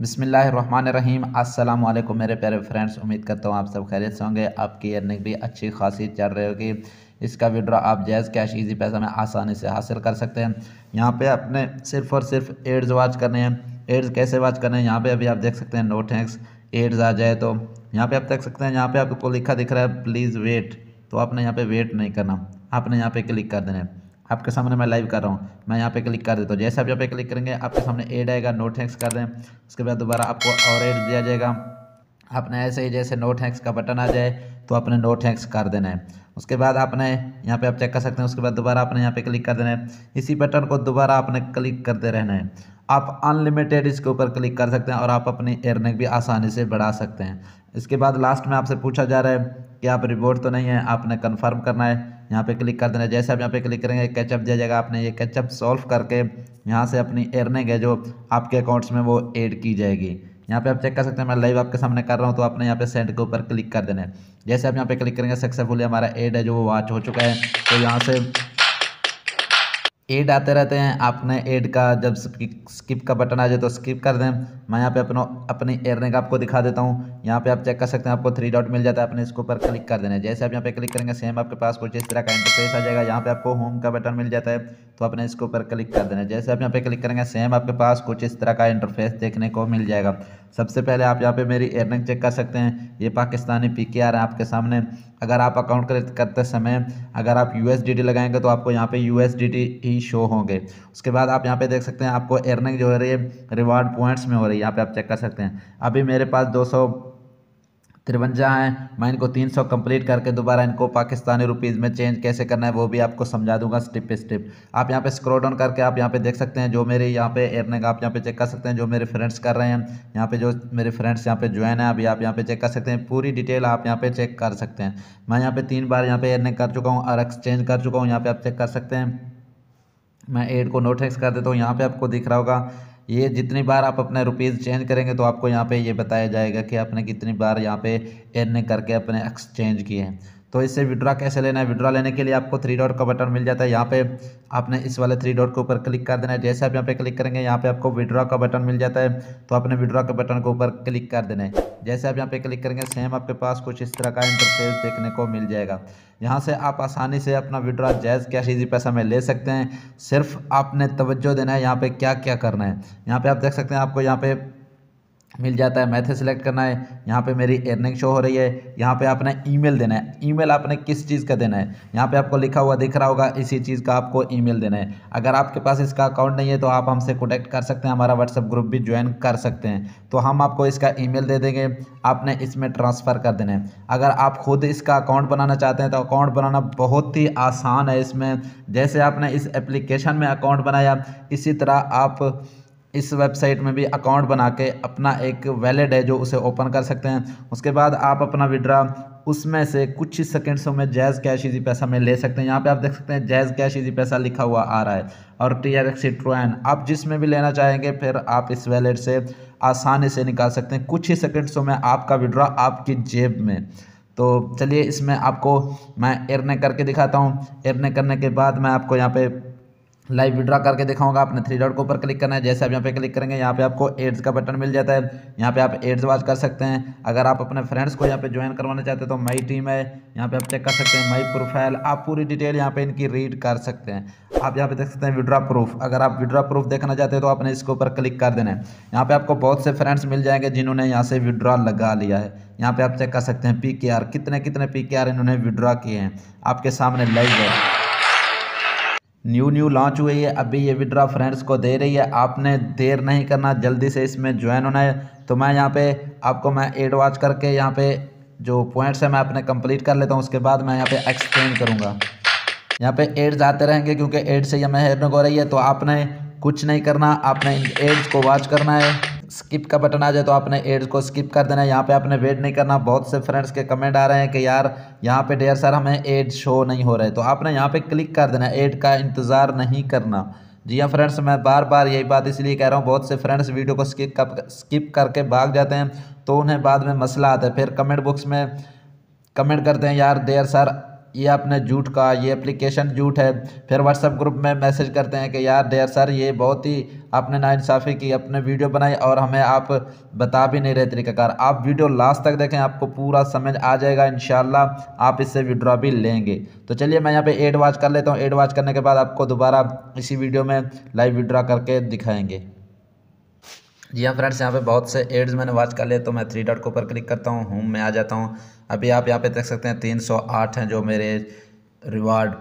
बिसमीम वालेकुम मेरे प्यारे फ्रेंड्स, उम्मीद करता हूँ आप सब खैरियत से होंगे। आपकी अर्निंग भी अच्छी खासी चल रही होगी। इसका विड्रॉ आप जैज़ कैश इजी पैसा में आसानी से हासिल कर सकते हैं। यहाँ पे आपने सिर्फ़ और सिर्फ़ एड्स वाच करने हैं। एड्स कैसे वाच करने हैं? यहाँ पे अभी आप देख सकते हैं, नो थैंक्स, एड्स आ जाए तो। यहाँ पे आप देख सकते हैं, यहाँ पे आपको लिखा दिख रहा है, प्लीज़ वेट। तो आपने यहाँ पे वेट नहीं करना। आपने यहाँ पे क्लिक कर देना है। आपके सामने मैं लाइव कर रहा हूँ। मैं यहाँ पे क्लिक कर देता हूँ। जैसे आप यहाँ पे क्लिक करेंगे, आपके सामने एड आएगा नो थैंक्स कर दें। उसके बाद दोबारा आपको और एड दिया जाएगा। आपने ऐसे ही जैसे नो थैंक्स का बटन आ जाए तो आपने नो थैंक्स कर देना है। उसके बाद आपने यहाँ पे आप चेक कर सकते हैं। उसके बाद दोबारा आपने यहाँ पे क्लिक कर देना है। इसी बटन को दोबारा आपने क्लिक करते रहना है। आप अनलिमिटेड इसके ऊपर क्लिक कर सकते हैं और आप अपनी एयरनेक भी आसानी से बढ़ा सकते हैं। इसके बाद लास्ट में आपसे पूछा जा रहा है कि आप रिपोर्ट तो नहीं है, आपने कन्फर्म करना है। यहाँ पे क्लिक कर देना। जैसे आप यहाँ पे क्लिक करेंगे कैचअप दिया जाएगा आपने। ये कैचअप सॉल्व करके यहाँ से अपनी एयरनेक है जो आपके अकाउंट्स में वो एड की जाएगी। यहाँ पे आप चेक कर सकते हैं, मैं लाइव आपके सामने कर रहा हूँ तो आपने यहाँ पे सेंड के ऊपर क्लिक कर देना है। जैसे आप यहाँ पे क्लिक करेंगे सक्सेसफुली हमारा एड है जो वो वॉच हो चुका है तो यहाँ से एड आते रहते हैं, आपने एड का, जब स्किप का बटन आ जाए तो स्किप कर दें। मैं यहाँ पे अपना, अपनी एयरनेक आपको दिखा देता हूँ। यहाँ पे आप चेक कर सकते हैं, आपको थ्री डॉट मिल जाता है, अपने इसके ऊपर क्लिक कर देना है। जैसे आप यहाँ पे क्लिक करेंगे सेम आपके पास कुछ इस तरह का इंटरफेस आ जाएगा, यहाँ पे आपको होम का बटन मिल जाता है तो अपने इसके ऊपर क्लिक कर देना जैसे आप यहाँ पे क्लिक करेंगे सेम आपके पास कुछ इस तरह का इंटरफेस देखने को मिल जाएगा। सबसे पहले आप यहाँ पे मेरी एयरनिंग चेक कर सकते हैं। ये पाकिस्तानी पी के आर है आपके सामने। अगर आप अकाउंट करते समय, अगर आप यूएसडीटी लगाएँगे तो आपको यहाँ पे यूएसडीटी ही शो होंगे। उसके बाद आप यहाँ पे देख सकते हैं, आपको एयरनिंग जो हो रही है रिवार्ड पॉइंट्स में हो रही है। यहाँ पे आप चेक कर सकते हैं। अभी मेरे पास दो सौ तिरवंजा हैं मैं इनको 300 कंप्लीट करके दोबारा इनको पाकिस्तानी रुपीज़ में चेंज कैसे करना है वो भी आपको समझा दूँगा स्टेप पे स्टेप आप यहाँ पे स्क्रॉल डाउन करके आप यहाँ पे देख सकते हैं जो मेरे यहाँ पे एयरनेक आप यहाँ पे चेक कर सकते हैं जो मेरे फ्रेंड्स कर रहे हैं यहाँ पे जो मेरे फ्रेंड्स यहाँ पे ज्वाइन है अभी आप यहाँ पे चेक कर सकते हैं पूरी डिटेल आप यहाँ पे चेक कर सकते हैं मैं यहाँ पे तीन बार यहाँ पे एयरनेक कर चुका हूँ और एक्सचेंज कर चुका हूँ यहाँ पे आप चेक कर सकते हैं मैं एड को नोट एक्स कर देता हूँ यहाँ पे आपको दिख रहा होगा ये जितनी बार आप अपने रुपीज़ चेंज करेंगे तो आपको यहाँ पे ये बताया जाएगा कि आपने कितनी बार यहाँ पे एन करके अपने एक्सचेंज किए हैं। तो इससे विड्रा कैसे लेना है? विड्रा लेने के लिए आपको थ्री डॉट का बटन मिल जाता है। यहाँ पे आपने इस वाले थ्री डॉट के ऊपर क्लिक कर देना है। जैसे आप यहाँ पे क्लिक करेंगे, यहाँ पे आपको विड्रा का बटन मिल जाता है। तो आपने विड्रा के बटन के ऊपर क्लिक कर देना है। जैसे आप यहाँ पे क्लिक करेंगे सेम आपके पास कुछ इस तरह का इंटरफेस देखने को मिल जाएगा। यहाँ से आप आसानी से अपना विड्रा जैज़ कैश ईजी पैसा में ले सकते हैं। सिर्फ़ आपने तवज्जो देना है, यहाँ पे क्या क्या करना है। यहाँ पे आप देख सकते हैं, आपको यहाँ पे मिल जाता है। मैथड सेलेक्ट करना है। यहाँ पे मेरी अर्निंग शो हो रही है। यहाँ पे आपने ईमेल देना है। ईमेल आपने किस चीज़ का देना है? यहाँ पे आपको लिखा हुआ दिख रहा होगा, इसी चीज़ का आपको ईमेल देना है। अगर आपके पास इसका अकाउंट नहीं है तो आप हमसे कॉन्टैक्ट कर सकते हैं। हमारा व्हाट्सअप ग्रुप भी ज्वाइन कर सकते हैं। तो हम आपको इसका ई दे देंगे। आपने इसमें ट्रांसफ़र कर देना है। अगर आप खुद इसका अकाउंट बनाना चाहते हैं तो अकाउंट बनाना बहुत ही आसान है इसमें। जैसे आपने इस एप्लीकेशन में अकाउंट बनाया, इसी तरह आप इस वेबसाइट में भी अकाउंट बना के अपना एक वैलिड है जो उसे ओपन कर सकते हैं। उसके बाद आप अपना विड्रा, उसमें से कुछ ही सेकेंड्सों में जैज़ कैश इजी पैसा में ले सकते हैं। यहाँ पे आप देख सकते हैं, जैज़ कैश इजी पैसा लिखा हुआ आ रहा है। और टी आर एक्सी ट्रोन आप जिसमें भी लेना चाहेंगे, फिर आप इस वैलेट से आसानी से निकाल सकते हैं। कुछ ही सेकेंड्सों में आपका विड्रा आपकी जेब में। तो चलिए इसमें आपको मैं एरने करके दिखाता हूँ। एरने करने के बाद मैं आपको यहाँ पे लाइव विड्रा करके दिखाऊँगा आपने थ्री डॉट के ऊपर क्लिक करना है, जैसे आप यहाँ पे क्लिक करेंगे, यहाँ पे आपको एड्स का बटन मिल जाता है, यहाँ पे आप एड्स वॉच कर सकते हैं। अगर आप अपने फ्रेंड्स को यहाँ पे ज्वाइन करवाना चाहते हैं तो माई टीम है, यहाँ पे आप चेक कर सकते हैं मई प्रोफ़ाइल आप पूरी डिटेल यहाँ पे इनकी रीड कर सकते हैं। आप यहाँ पे देख सकते हैं विड्रा प्रूफ अगर आप विड्रा प्रूफ देखना चाहते हैं तो आपने इसके ऊपर क्लिक कर देना है। यहाँ पे आपको बहुत से फ्रेंड्स मिल जाएँगे, जिन्होंने यहाँ से विड्रा लगा लिया है। यहाँ पे आप चेक कर सकते हैं पी कितने कितने पी इन्होंने विड्रा किए हैं। आपके सामने लाइव है। न्यू न्यू लॉन्च हुई है, अभी ये विड्रा फ्रेंड्स को दे रही है। आपने देर नहीं करना, जल्दी से इसमें ज्वाइन होना है। तो मैं यहाँ पे, आपको मैं एड वॉच करके यहाँ पे जो पॉइंट्स है, मैं अपने कंप्लीट कर लेता हूँ। उसके बाद मैं यहाँ पे एक्सप्लेन करूँगा। यहाँ पे एड्स आते रहेंगे, क्योंकि एड्स से यह मेहरन हो रही है। तो आपने कुछ नहीं करना, आपने एड्स को वॉच करना है। स्किप का बटन आ जाए तो आपने एड्स को स्किप कर देना है। यहाँ पे आपने वेट नहीं करना। बहुत से फ्रेंड्स के कमेंट आ रहे हैं कि यार, यहाँ पे डेयर सर हमें एड शो नहीं हो रहे तो आपने यहाँ पे क्लिक कर देना एड का इंतज़ार नहीं करना। जी हाँ फ्रेंड्स मैं बार बार यही बात इसलिए कह रहा हूँ। बहुत से फ्रेंड्स वीडियो को स्किप कर स्किप करके भाग जाते हैं तो उन्हें बाद में मसला आता है। फिर कमेंट बॉक्स में कमेंट करते हैं, यार देर सर ये अपने झूठ का, ये एप्लीकेशन झूठ है। फिर व्हाट्सएप ग्रुप में मैसेज करते हैं कि, यार डेयर सर ये बहुत ही आपने नाइंसाफ़ी की, अपने वीडियो बनाई और हमें आप बता भी नहीं रहे तरीक़ाकार। आप वीडियो लास्ट तक देखें, आपको पूरा समझ आ जाएगा इन आप इससे विड्रॉ भी लेंगे। तो चलिए, मैं यहाँ पे एड वॉच कर लेता हूँ। एड वॉच करने के बाद आपको दोबारा इसी वीडियो में लाइव विड्रॉ करके दिखाएँगे। जी हाँ फ्रेंड्स यहाँ पे बहुत से एड्स मैंने वॉच कर लिए तो मैं थ्री डॉट के ऊपर क्लिक करता हूँ। होम में आ जाता हूँ। अभी आप यहाँ पे देख सकते हैं तीन सौ आठ हैं जो मेरे रिवार्ड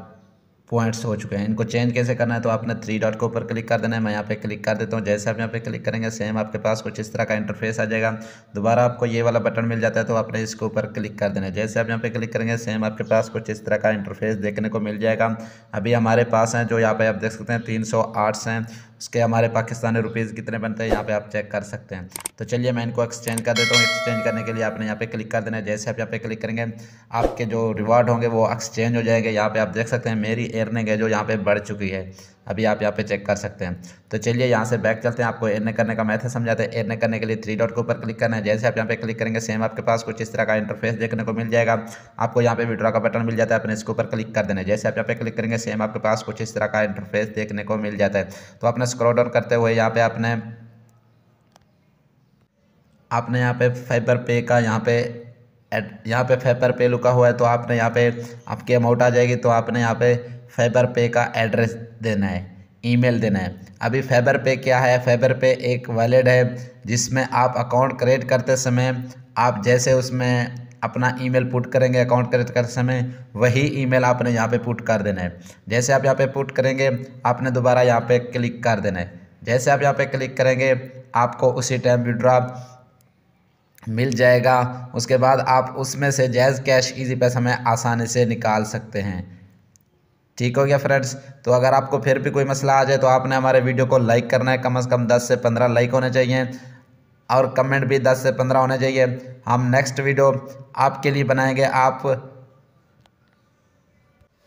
पॉइंट्स हो चुके हैं। इनको चेंज कैसे करना है तो आपने थ्री डॉट के ऊपर क्लिक कर देना है। मैं यहाँ पे क्लिक कर देता हूँ। जैसे आप यहाँ पे क्लिक करेंगे सेम आपके पास कुछ इस तरह का इंटरफेस आ जाएगा। दोबारा आपको ये वाला बटन मिल जाता है तो आपने इसके ऊपर क्लिक कर देना है। जैसे आप यहाँ पे क्लिक करेंगे सेम आपके पास कुछ इस तरह का इंटरफेस देखने को मिल जाएगा। अभी हमारे पास हैं जो यहाँ पे आप देख सकते हैं, तीन सौ हैं। उसके हमारे पाकिस्तानी रुपीज़ कितने बनते हैं, यहाँ पे आप चेक कर सकते हैं। तो चलिए मैं इनको एक्सचेंज कर देता हूँ। एक्सचेंज करने के लिए आपने यहाँ पे क्लिक कर देना है। जैसे आप यहाँ पे क्लिक करेंगे, आपके जो रिवार्ड होंगे वो एक्सचेंज हो जाएँगे। यहाँ पे आप देख सकते हैं, मेरी एयरनिंग है जो यहाँ पे बढ़ चुकी है। अभी आप यहाँ पे चेक कर सकते हैं। तो चलिए यहाँ से बैक चलते हैं। आपको एरने करने का मैथड समझाते हैं। एरने करने के लिए थ्री डॉट के ऊपर क्लिक करना है। जैसे आप यहाँ पे क्लिक करेंगे सेम आपके पास कुछ इस तरह का इंटरफेस देखने को मिल जाएगा। आपको यहाँ पे विड्रॉ का बटन मिल जाता है। अपने इसके ऊपर क्लिक कर देना है। जैसे आप यहाँ पे क्लिक करेंगे सेम आपके पास कुछ इस तरह का इंटरफेस देखने को मिल जाता है। तो अपने स्क्रॉल डाउन करते हुए यहाँ पे आपने आपने यहाँ पे फाइबर पे का यहाँ पे एड यहाँ पे फेपर पे लुका हुआ है। तो आपने यहाँ पे, आपकी अमाउंट आ जाएगी। तो आपने यहाँ पे फेबर पे का एड्रेस देना है ईमेल देना है। अभी फेबर पे क्या है? फेबर पे एक वैलिड है, जिसमें आप अकाउंट क्रिएट करते समय, आप जैसे उसमें अपना ईमेल पुट करेंगे अकाउंट क्रिएट करते समय, वही ईमेल आपने यहाँ पे पुट कर देना है। जैसे आप यहाँ पे पुट करेंगे, आपने दोबारा यहाँ पे क्लिक कर देना है। जैसे आप यहाँ पे क्लिक करेंगे, आपको उसी टाइम विड्रॉ मिल जाएगा। उसके बाद आप उसमें से जैज़ कैश इजी पैसा में आसानी से निकाल सकते हैं। ठीक हो गया फ्रेंड्स तो अगर आपको फिर भी कोई मसला आ जाए तो आपने हमारे वीडियो को लाइक करना है। कम अज़ कम दस से पंद्रह लाइक होने चाहिए और कमेंट भी दस से पंद्रह होने चाहिए। हम नेक्स्ट वीडियो आपके लिए बनाएँगे। आप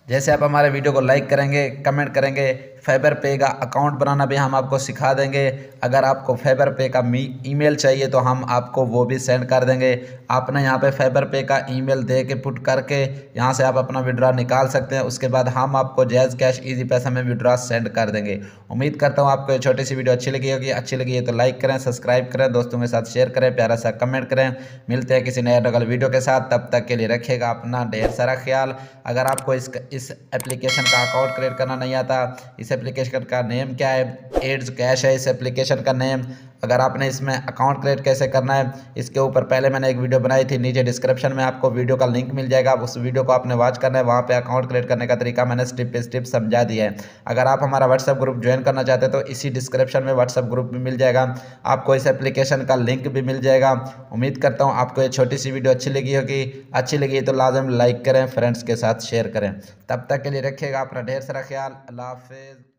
जैसे आप हमारे वीडियो को लाइक करेंगे कमेंट करेंगे फेबर पे का अकाउंट बनाना भी हम आपको सिखा देंगे। अगर आपको फेबर पे का ईमेल चाहिए तो हम आपको वो भी सेंड कर देंगे। आपने यहाँ पे फेबर पे का ईमेल दे के पुट करके यहाँ से आप अपना विड्रा निकाल सकते हैं। उसके बाद हम आपको जैज़ कैश इजी पैसा में विड्रा सेंड कर देंगे। उम्मीद करता हूँ आपको ये छोटी सी वीडियो अच्छी लगी होगी। अच्छी लगी है तो लाइक करें सब्सक्राइब करें, दोस्तों के साथ शेयर करें, प्यारा सा कमेंट करें। मिलते हैं किसी नए डगल वीडियो के साथ। तब तक के लिए रखेगा अपना ढेर सारा ख्याल। अगर आपको इस इस एप्लीकेशन का अकाउंट क्रिएट करना नहीं आता। इस एप्लीकेशन का नेम क्या है? एड्स कैश है। इस एप्लीकेशन का नेम अगर आपने इसमें अकाउंट क्रिएट कैसे करना है, इसके ऊपर पहले मैंने एक वीडियो बनाई थी, नीचे डिस्क्रिप्शन में आपको वीडियो का लिंक मिल जाएगा। उस वीडियो को आपने वॉच करना है, वहाँ पर अकाउंट क्रिएट करने का तरीका मैंने स्टेप पे स्टेप समझा दिया है। अगर आप हमारा व्हाट्सअप ग्रुप ज्वाइन करना चाहते हैं तो इसी डिस्क्रिप्शन में व्हाट्सअप ग्रुप भी मिल जाएगा। आपको इस एप्लीकेशन का लिंक भी मिल जाएगा। उम्मीद करता हूँ आपको ये छोटी सी वीडियो अच्छी लगी होगी। अच्छी लगी तो लाजम लाइक करें फ्रेंड्स के साथ शेयर करें। तब तक के लिए रखिएगा अपना ढेर सारा ख्याल। अल्लाह हाफिज़।